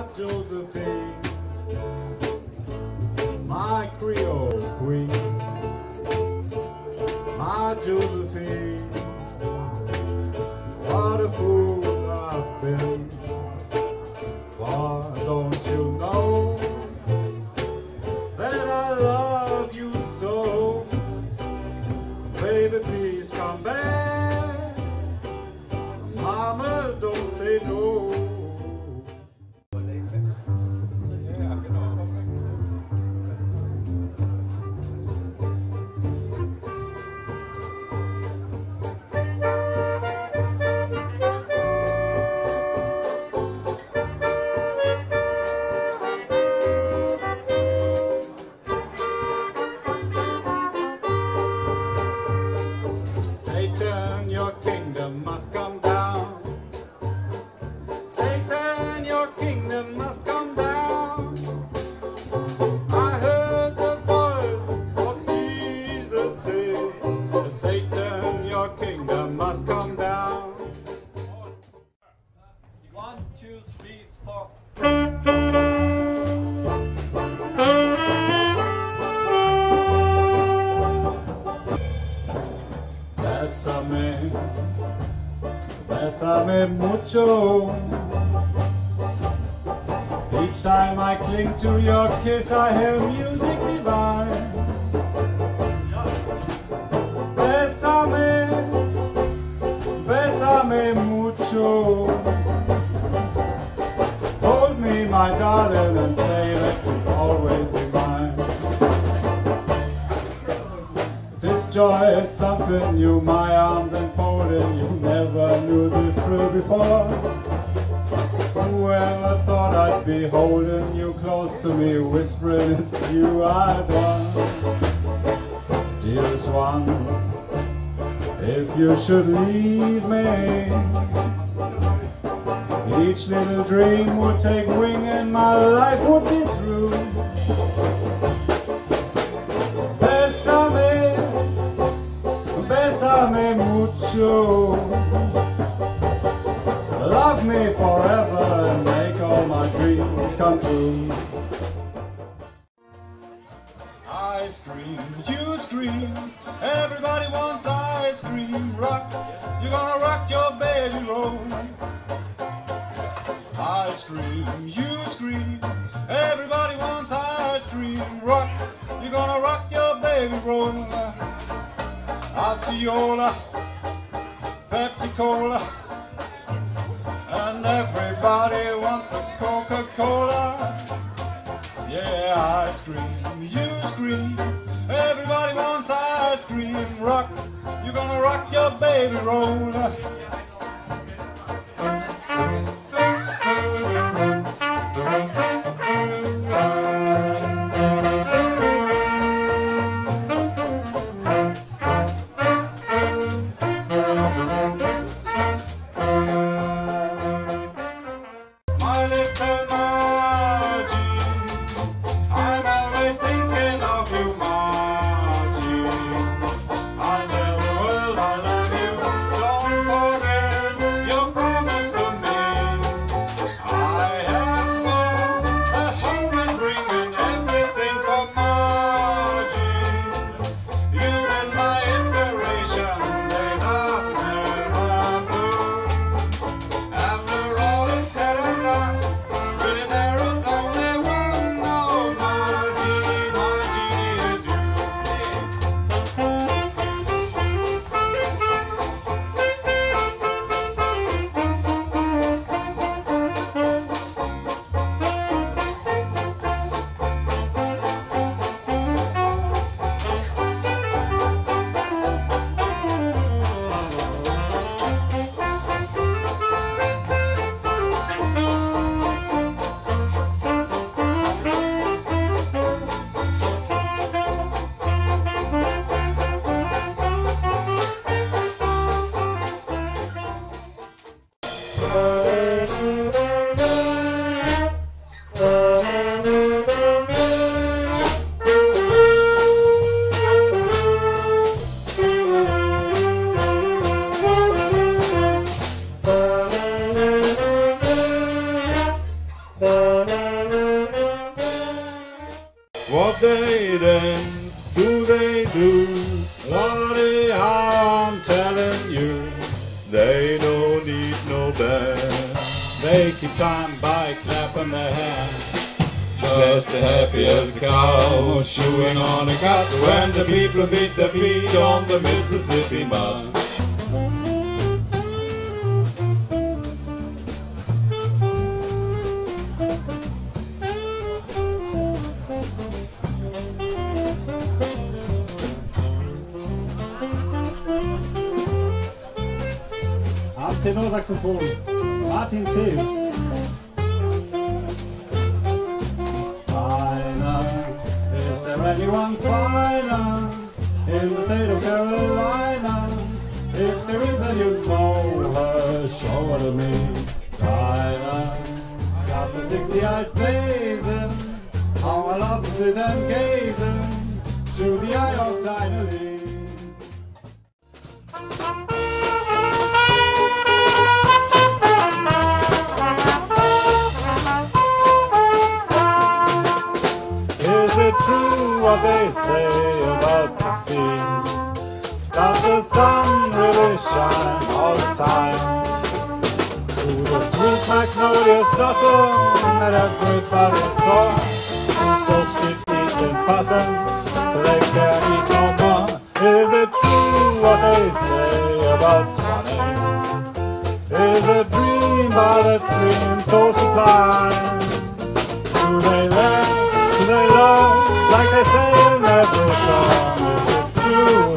my Josephine, my Creole queen, my Josephine. Bésame, bésame mucho. Each time I cling to your kiss, I hear music This joy something new, my arms enfolding. You never knew this thrill before. Whoever thought I'd be holding you close to me, whispering it's you I'd want. Dearest one, if you should leave me, each little dream would take wing and my life would be through. Love me forever and make all my dreams come true. Ice cream, you scream. Everybody wants ice cream. Rock, you're gonna rock your baby roll. Ice cream, you scream. Everybody wants ice cream. Rock, you're gonna rock your baby roll. Osceola, Pepsi Cola, and everybody wants a Coca Cola. Yeah, ice cream, you scream. Everybody wants ice cream. Rock, you're gonna rock your baby roll. Just as happy as a cow chewing on a cud when the people beat their feet on the Mississippi mud. Am Tenorsaxophon Martin Tews. Anyone finer in the state of Carolina? If there is and you know her, show her to me. Dinah, got the Dixie eyes blazing. How I love to sit and gazing Is it true what they say about Swanee? Is a dream scream so sublime? Do they laugh? Do they love? Like they say in every song. If it's true,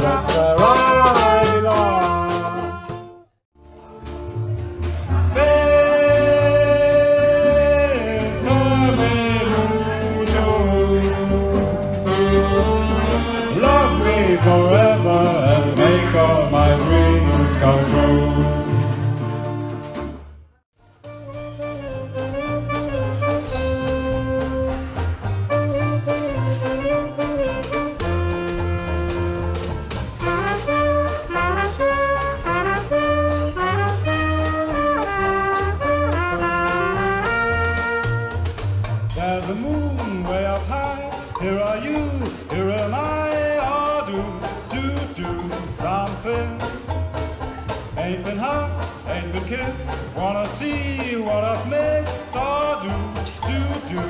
Wanna see what I've missed. Oh, do, to do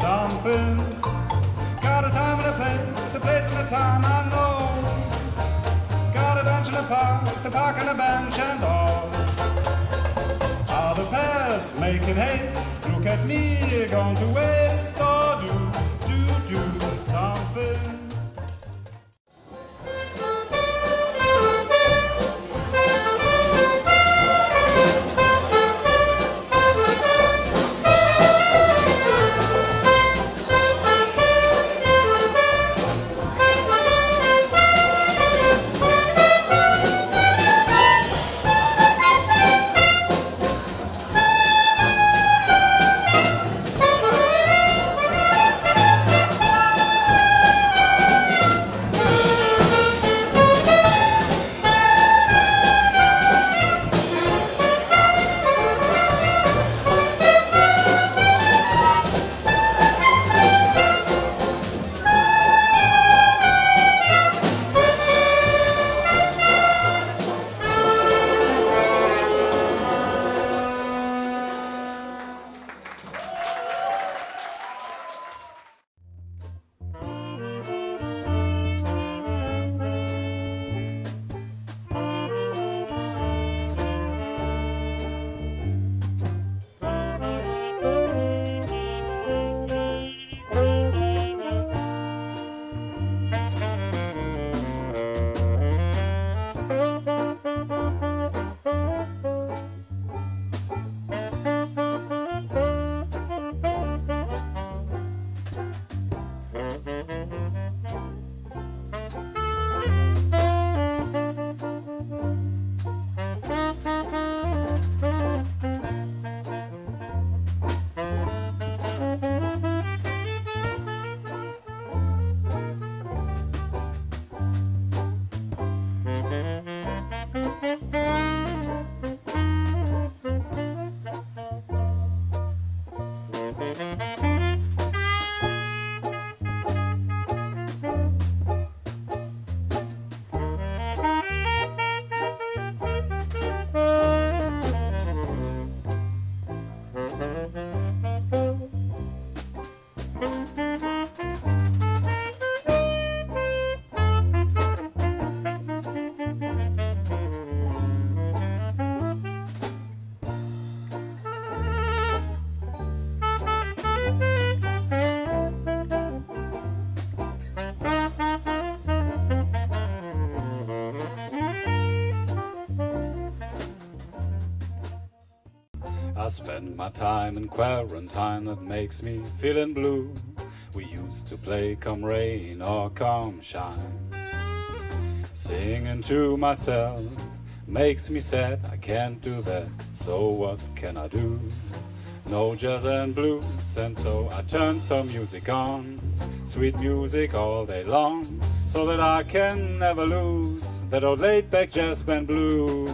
something. Got a time and a place, the place and the time I know. Got a bench and a park, the park and a bench and all. The past making haste? Look at me, gone to waste. Spend my time in quarantine that makes me feeling blue. We used to play come rain or come shine. Singing to myself makes me sad, I can't do that. So what can I do? No jazz and blues, and so I turn some music on. Sweet music all day long, so that I can never lose that old laid back jazz band blues.